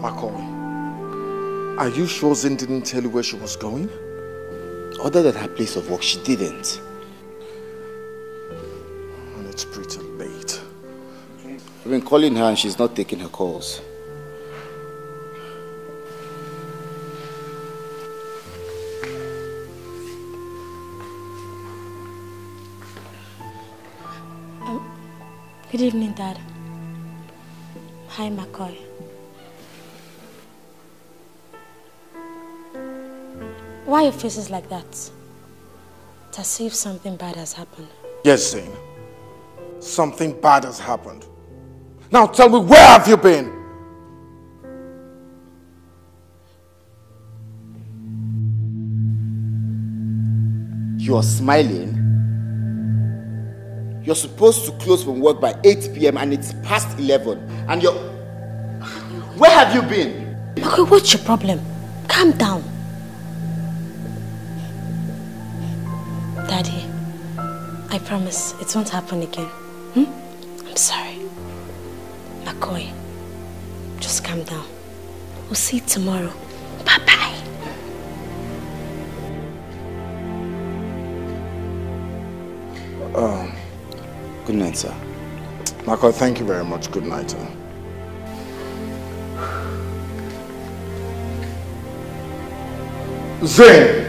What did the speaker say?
McCoy, are you sure Zin didn't tell you where she was going? Other than her place of work, she didn't. And it's pretty late. I've been calling her and she's not taking her calls. Good evening, Dad. Hi, McCoy. Why your face is like that? It's as if something bad has happened. Yes, Zane. Something bad has happened. Now tell me, where have you been? You're smiling? You're supposed to close from work by 8 p.m. and it's past 11. And you're... Where have you been? McCoy, what's your problem? Calm down. Daddy, I promise it won't happen again. Hmm? I'm sorry. McCoy, just calm down. We'll see you tomorrow. Bye-bye. Um, Good night, sir. McCoy, thank you very much. Good night. sir. Zane!